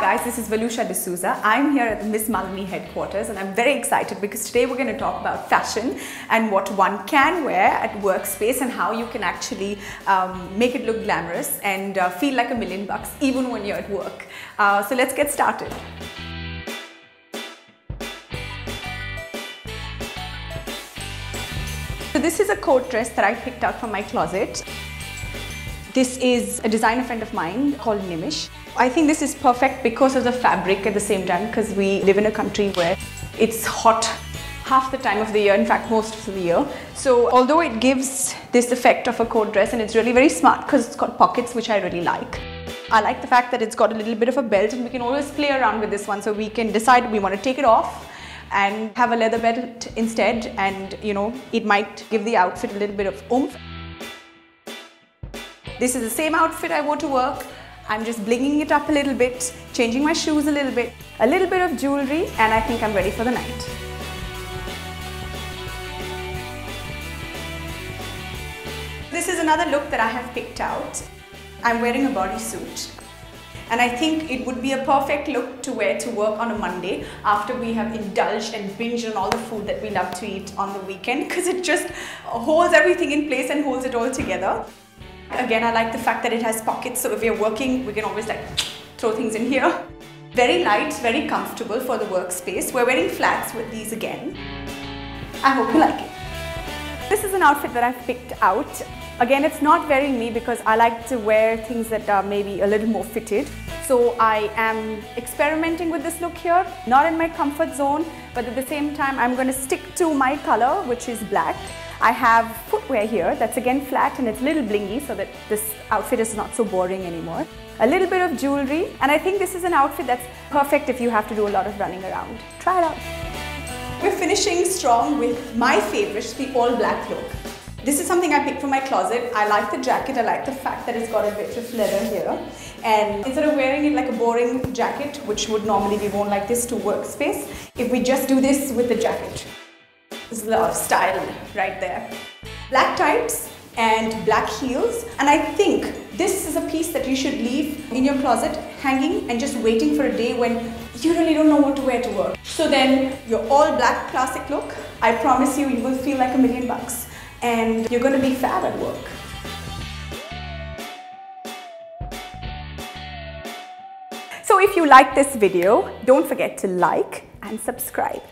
guys, this is Waluscha De Sousa. I'm here at the Miss Malini headquarters and I'm very excited because today we're going to talk about fashion and what one can wear at workspace and how you can actually um, make it look glamorous and uh, feel like a million bucks even when you're at work. Uh, so let's get started. So this is a coat dress that I picked out from my closet. This is a designer friend of mine called Nimish. I think this is perfect because of the fabric at the same time because we live in a country where it's hot half the time of the year, in fact most of the year. So although it gives this effect of a coat dress and it's really very smart because it's got pockets which I really like. I like the fact that it's got a little bit of a belt and we can always play around with this one so we can decide we want to take it off and have a leather belt instead and you know it might give the outfit a little bit of oomph. This is the same outfit I wore to work. I'm just blinging it up a little bit, changing my shoes a little bit, a little bit of jewelry and I think I'm ready for the night. This is another look that I have picked out. I'm wearing a bodysuit and I think it would be a perfect look to wear to work on a Monday after we have indulged and binged on all the food that we love to eat on the weekend because it just holds everything in place and holds it all together. Again, I like the fact that it has pockets so if we're working, we can always like throw things in here. Very light, very comfortable for the workspace. We're wearing flats with these again. I hope you like it. This is an outfit that I've picked out. Again, it's not very me because I like to wear things that are maybe a little more fitted. So I am experimenting with this look here, not in my comfort zone, but at the same time, I'm going to stick to my color, which is black. I have footwear here that's again flat and it's a little blingy so that this outfit is not so boring anymore. A little bit of jewelry and I think this is an outfit that's perfect if you have to do a lot of running around. Try it out. We're finishing strong with my favorite, the all black look. This is something I picked from my closet. I like the jacket. I like the fact that it's got a bit of leather here. And instead of wearing it like a boring jacket, which would normally be worn like this to workspace, if we just do this with the jacket. Of style right there. Black tights and black heels. And I think this is a piece that you should leave in your closet hanging and just waiting for a day when you really don't know what to wear to work. So then your all black classic look, I promise you, you will feel like a million bucks and you're going to be fab at work. So if you like this video, don't forget to like and subscribe.